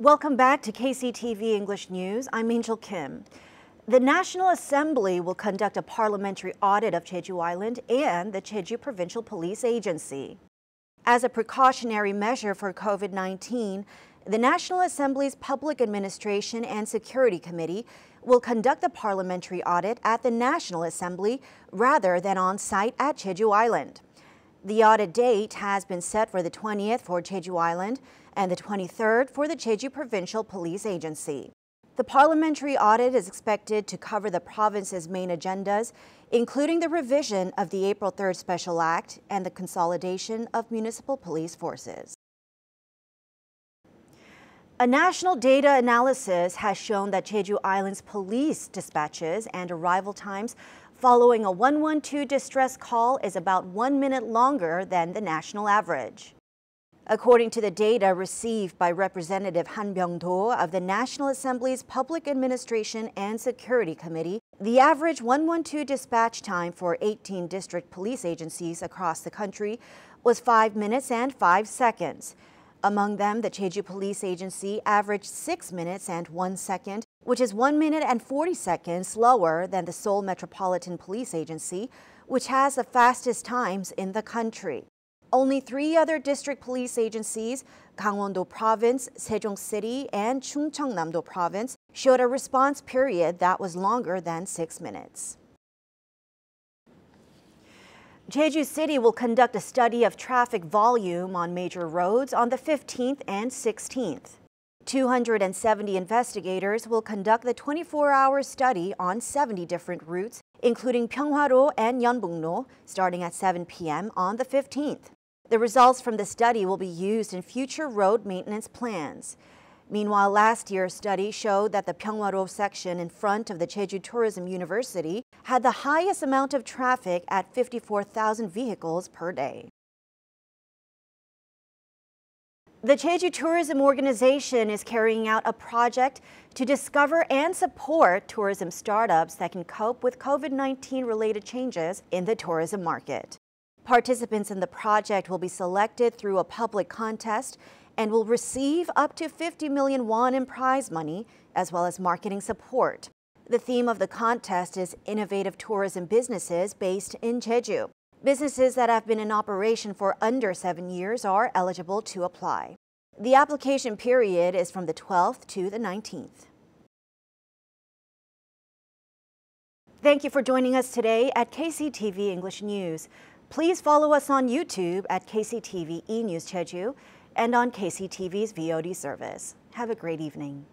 Welcome back to KCTV English News. I'm Angel Kim. The National Assembly will conduct a parliamentary audit of Jeju Island and the Jeju Provincial Police Agency. As a precautionary measure for COVID 19, the National Assembly's Public Administration and Security Committee will conduct the parliamentary audit at the National Assembly rather than on site at Jeju Island. The audit date has been set for the 20th for Jeju Island and the 23rd for the Jeju Provincial Police Agency. The parliamentary audit is expected to cover the province's main agendas, including the revision of the April 3rd Special Act and the consolidation of municipal police forces. A national data analysis has shown that Jeju Island's police dispatches and arrival times following a 112 distress call is about one minute longer than the national average. According to the data received by Representative Han Byung-do of the National Assembly's Public Administration and Security Committee, the average 112 dispatch time for 18 district police agencies across the country was 5 minutes and 5 seconds. Among them, the Jeju Police Agency averaged 6 minutes and 1 second, which is 1 minute and 40 seconds lower than the Seoul Metropolitan Police Agency, which has the fastest times in the country. Only three other district police agencies, Gangwon-do Province, Sejong City, and Chungcheongnam-do Province, showed a response period that was longer than six minutes. Jeju City will conduct a study of traffic volume on major roads on the 15th and 16th. 270 investigators will conduct the 24-hour study on 70 different routes, including Pyeonghwa-ro and Yeonbuk-ro, starting at 7 p.m. on the 15th. The results from the study will be used in future road maintenance plans. Meanwhile, last year's study showed that the Pyeonghwa-ro section in front of the Jeju Tourism University had the highest amount of traffic at 54,000 vehicles per day. The Jeju Tourism Organization is carrying out a project to discover and support tourism startups that can cope with COVID-19 related changes in the tourism market. Participants in the project will be selected through a public contest and will receive up to 50 million won in prize money, as well as marketing support. The theme of the contest is innovative tourism businesses based in Jeju. Businesses that have been in operation for under seven years are eligible to apply. The application period is from the 12th to the 19th. Thank you for joining us today at KCTV English News. Please follow us on YouTube at KCTV E News Jeju and on KCTV's VOD service. Have a great evening.